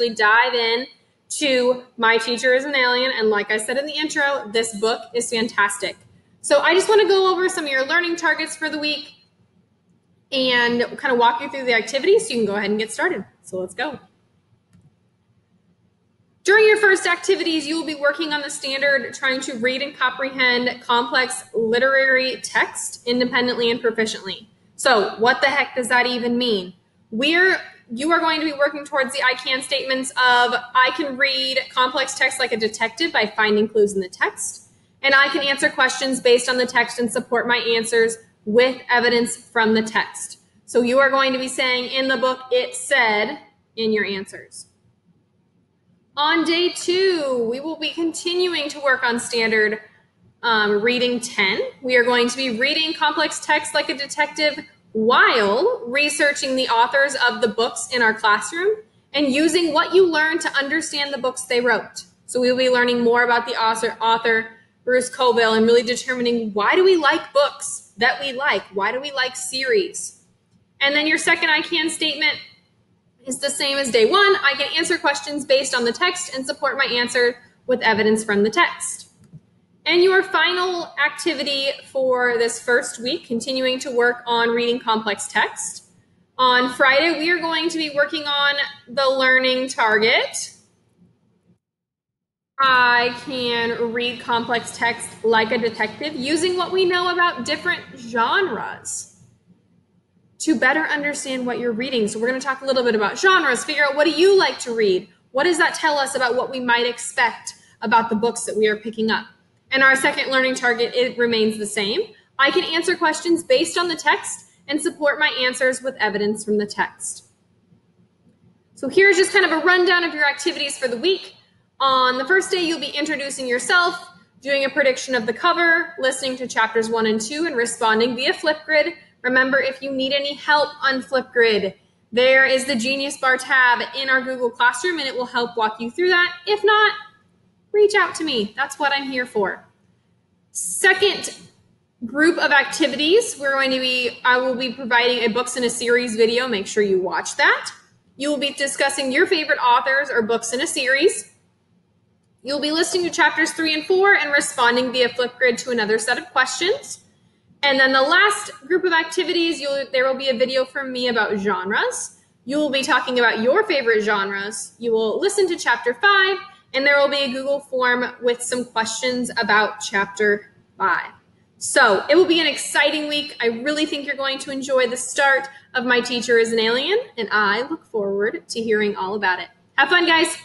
actually dive in to My Teacher is an Alien. And like I said in the intro, this book is fantastic. So I just want to go over some of your learning targets for the week and kind of walk you through the activities so you can go ahead and get started. So let's go. During your first activities, you will be working on the standard trying to read and comprehend complex literary text independently and proficiently. So, what the heck does that even mean? We're you are going to be working towards the I can statements of I can read complex text like a detective by finding clues in the text, and I can answer questions based on the text and support my answers with evidence from the text. So you are going to be saying in the book it said in your answers. On day two, we will be continuing to work on standard um, reading 10. We are going to be reading complex text like a detective while researching the authors of the books in our classroom and using what you learned to understand the books they wrote. So we will be learning more about the author, author Bruce Coville and really determining why do we like books that we like? Why do we like series? And then your second I can statement is the same as day one. I can answer questions based on the text and support my answer with evidence from the text. And your final activity for this first week, continuing to work on reading complex text. On Friday, we are going to be working on the learning target. I can read complex text like a detective using what we know about different genres to better understand what you're reading. So we're going to talk a little bit about genres, figure out what do you like to read? What does that tell us about what we might expect about the books that we are picking up? And our second learning target, it remains the same. I can answer questions based on the text and support my answers with evidence from the text. So here's just kind of a rundown of your activities for the week. On the first day, you'll be introducing yourself, doing a prediction of the cover, listening to chapters one and two, and responding via Flipgrid Remember, if you need any help on Flipgrid, there is the Genius Bar tab in our Google Classroom and it will help walk you through that. If not, reach out to me. That's what I'm here for. Second group of activities, we're going to be, I will be providing a books in a series video. Make sure you watch that. You will be discussing your favorite authors or books in a series. You'll be listening to chapters three and four and responding via Flipgrid to another set of questions. And then the last group of activities, there will be a video from me about genres. You will be talking about your favorite genres. You will listen to chapter five, and there will be a Google form with some questions about chapter five. So it will be an exciting week. I really think you're going to enjoy the start of My Teacher is an Alien, and I look forward to hearing all about it. Have fun, guys.